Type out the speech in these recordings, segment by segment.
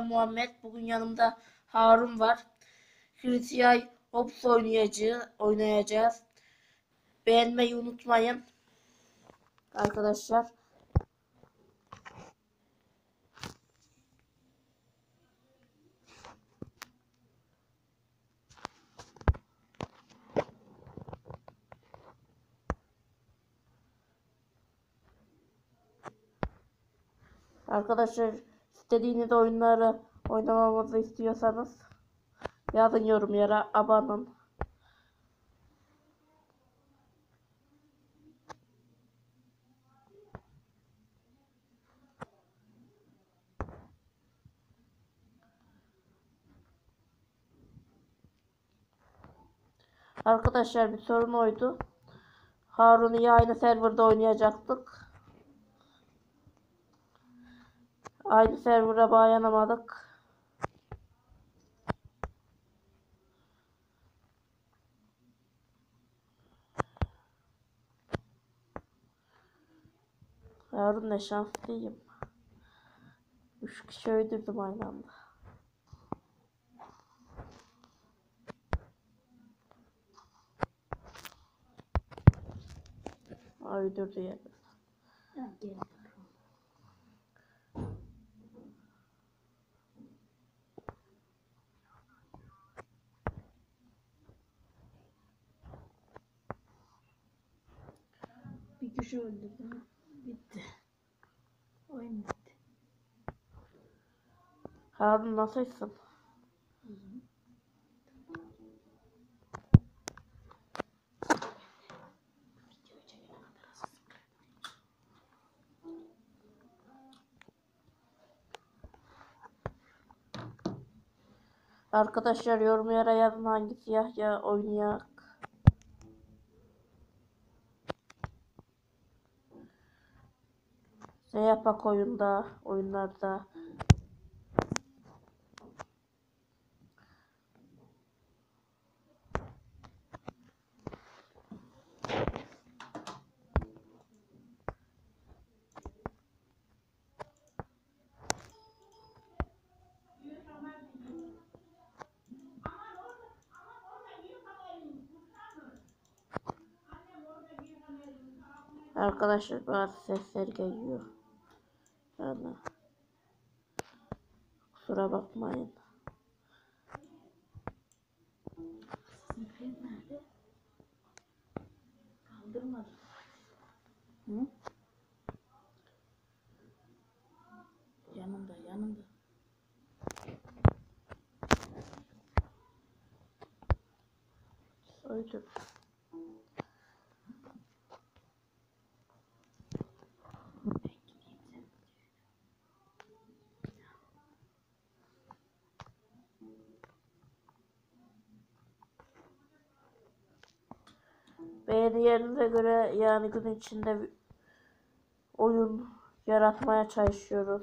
ben Muhammed. Bugün yanımda Harun var. Hristiyan Hops oynayacağız. oynayacağız. Beğenmeyi unutmayın. Arkadaşlar. Arkadaşlar istediğiniz oyunları oynamamızı istiyorsanız yazın yorumlara abone olun. Arkadaşlar bir sorun oydu. Harun'u aynı serverda oynayacaktık. Aynı server'a bağlanamadık. Harun ne şanslıyım. Üç kişi öldürdüm aynı anda. Öldürdü ya. Ha, gel. Bir kişi öldürdüm. Bitti. Oyun bitti. Harun nasılsın? Arkadaşlar yorumlara yazın hangi siyah ya oynayak. Ne yapak oyunda, oyunlarda. Arkadaşlar bazı sesler geliyor. Yani kusura bakmayın. Sınıfın nerede? Hı? Yanında, yanında. Öldür. Beğenilerinize göre yani gün içinde oyun yaratmaya çalışıyoruz.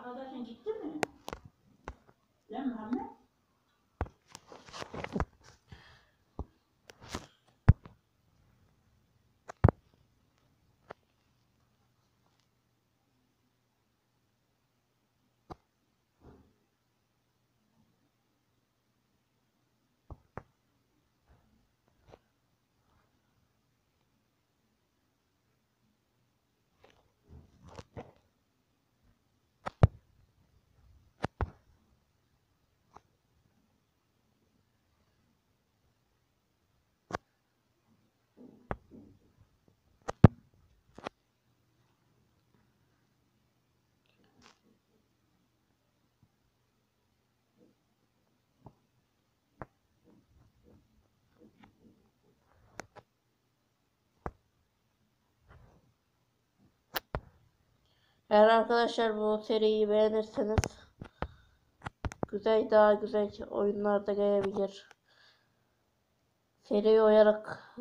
Arkadaşın gitti mi? Lan Muhammed? Eğer arkadaşlar bu seriyi beğenirseniz güzel daha güzel oyunlar da gelebilir. Seri olarak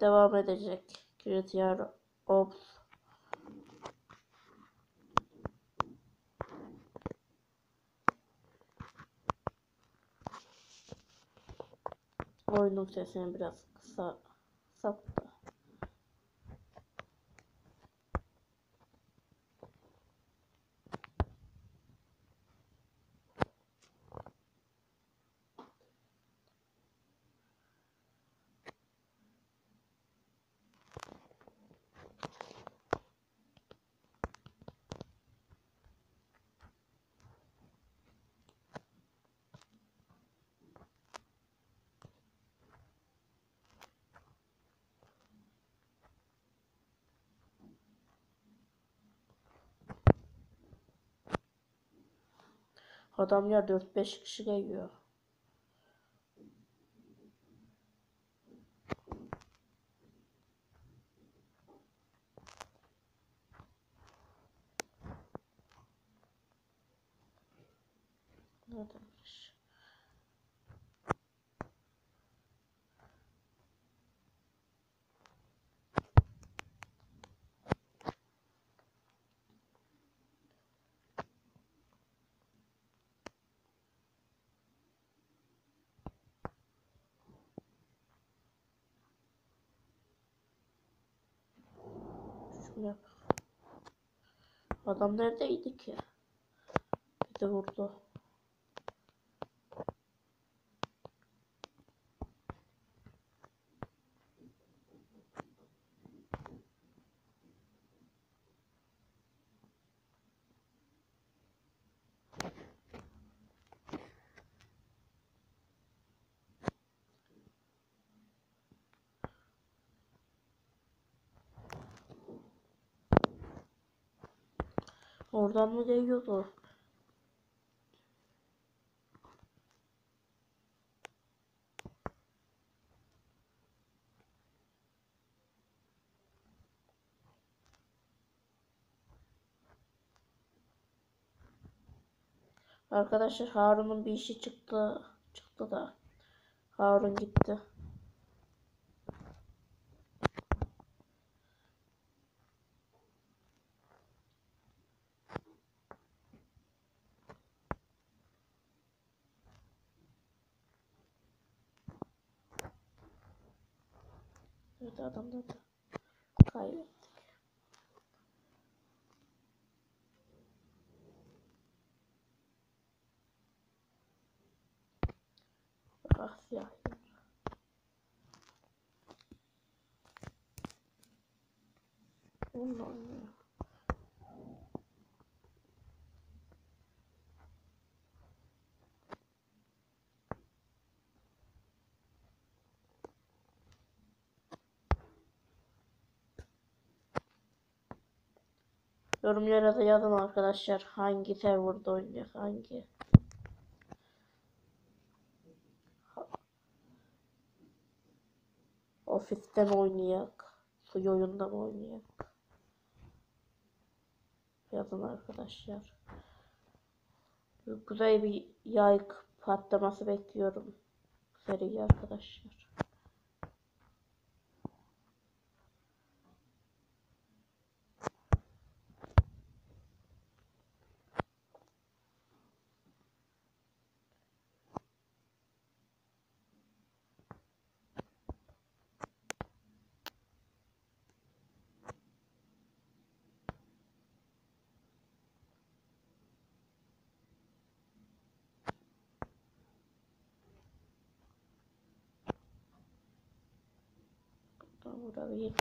devam edecek. GTA Ops. Oyunun sesini biraz kısa saptı. Adamlar 4-5 kişi geliyor. Bak. Adam neredeydi ki? Bir de vurdu. Oradan mı geliyordu? Arkadaşlar Harun'un bir işi çıktı. Çıktı da. Harun gitti. Evet adamları da kaybettik. Ah siyah. Onunla oynuyor. Yorumlara da yazın arkadaşlar hangi serverda oynayacak hangi. Ofisten oynayak. Suyu oyunda mı oynayak? Yazın arkadaşlar. Güzel bir yayık patlaması bekliyorum. Seri arkadaşlar. Burada bir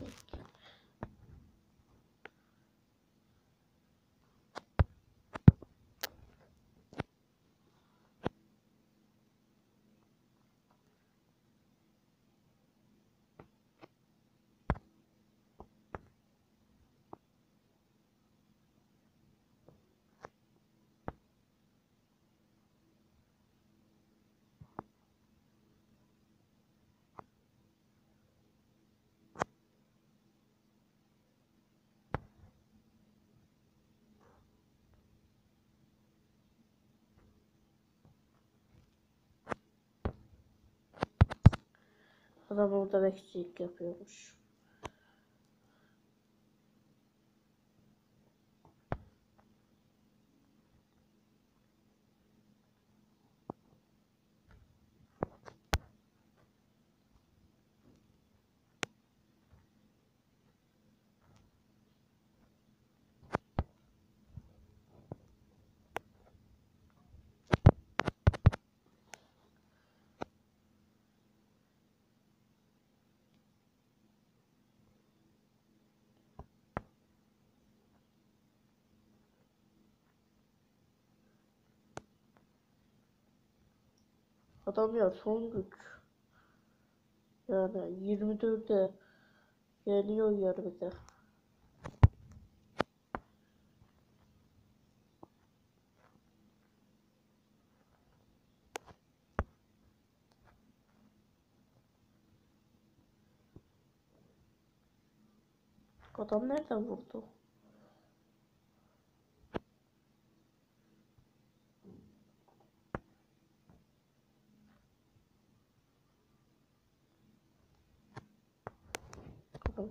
yedik. Adam orada bekçilik yapıyormuş. Adam ya son güç. Yani 24'e geliyor de. Adam nereden vurdu?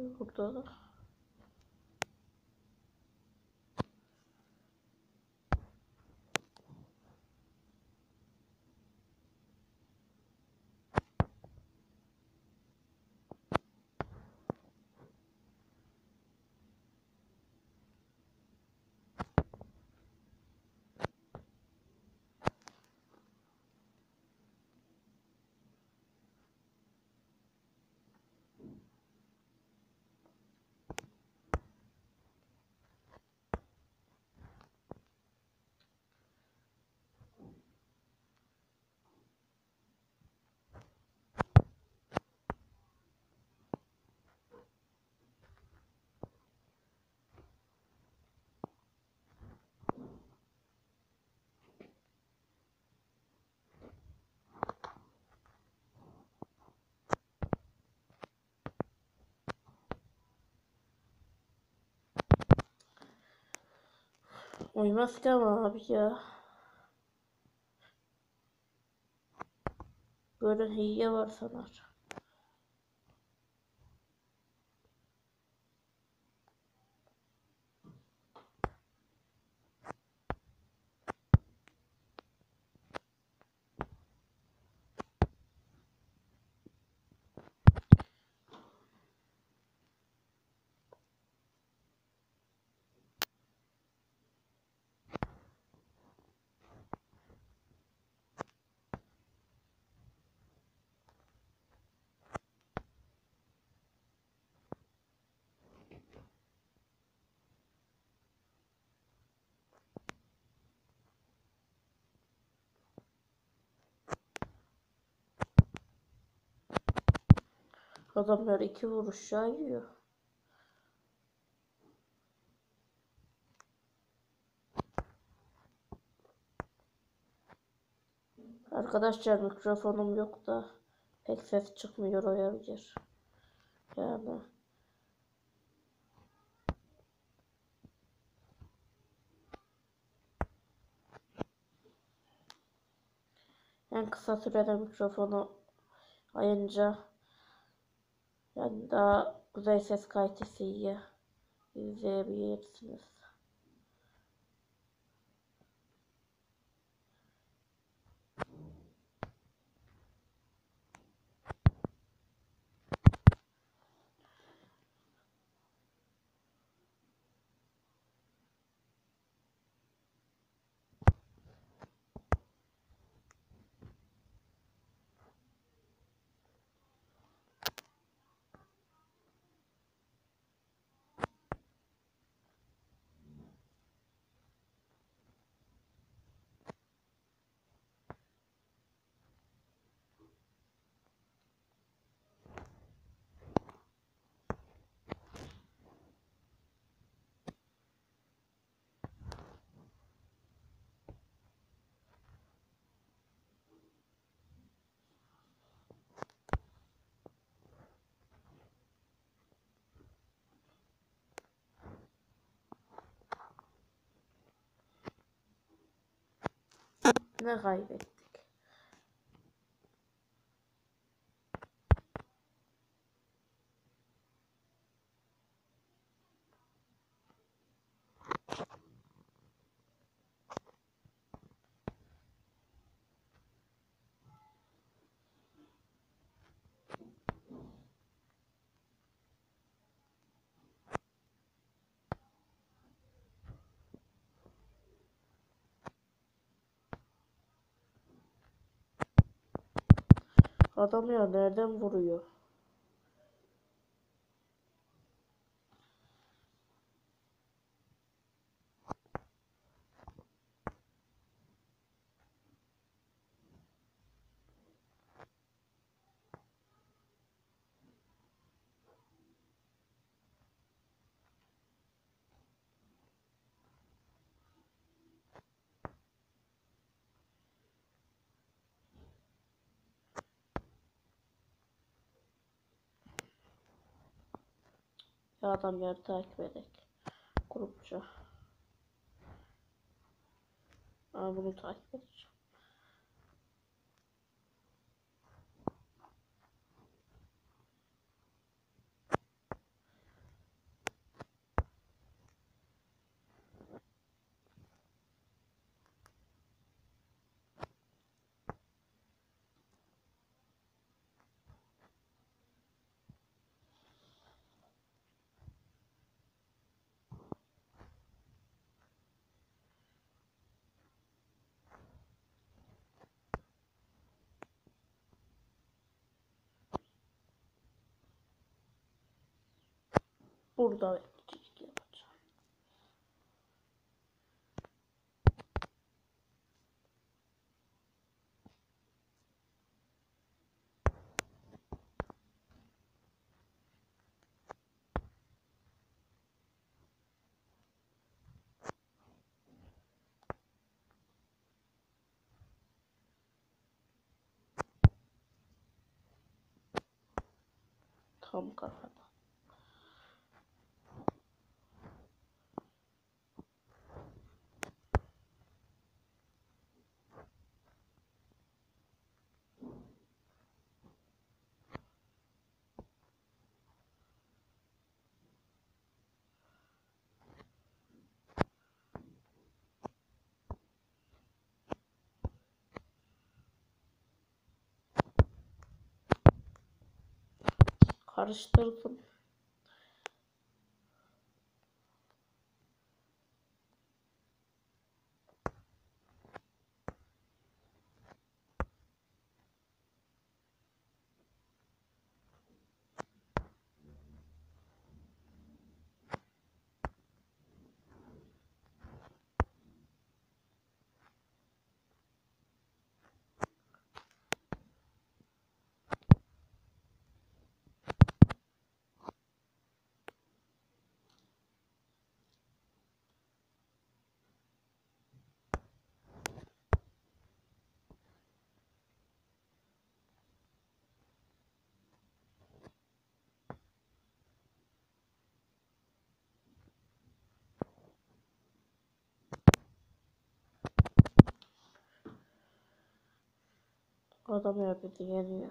Adam yan nerede gözükmüyor. Uymaz ki ama abi ya. Böyle hile var sanar. Adamlar iki vuruş ya yiyor. Arkadaşlar mikrofonum yok da pek ses çıkmıyor olabilir. Yani en kısa sürede mikrofonu ayınca yani daha güzel ses kalitesi iyi izleyebilirsiniz. Ne kaybettik? Adam ya nereden vuruyor? Ya adam yer takip edek. Grupça. Aa, bunu takip edeceğim. Burada çizgi yapacağım. Tam kafada. Karıştırdım. Adam yapıyor geliyor.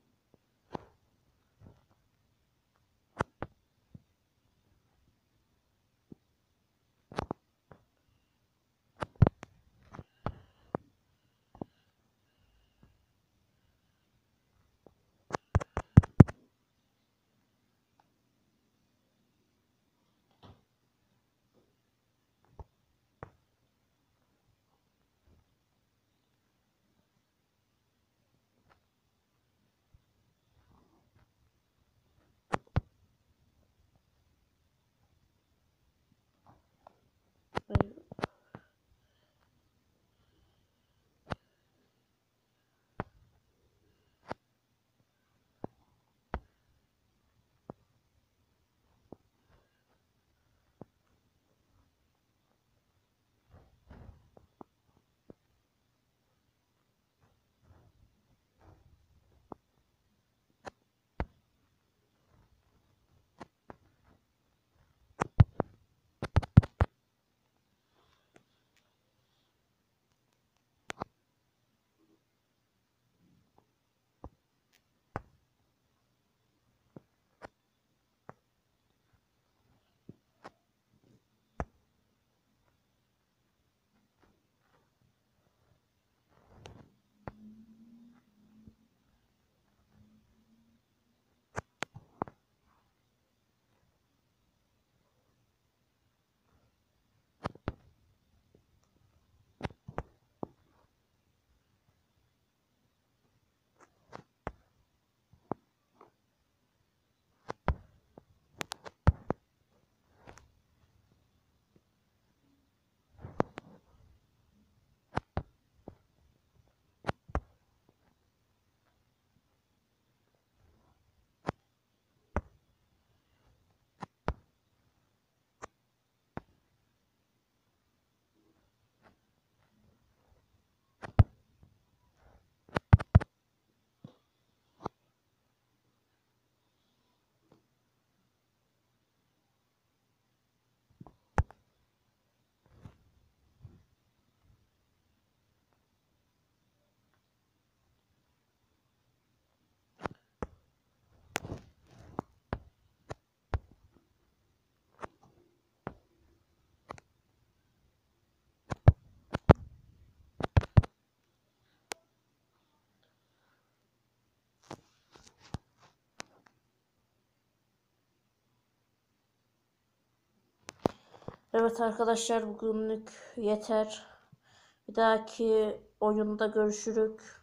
Evet arkadaşlar bugünlük yeter. Bir dahaki oyunda görüşürük.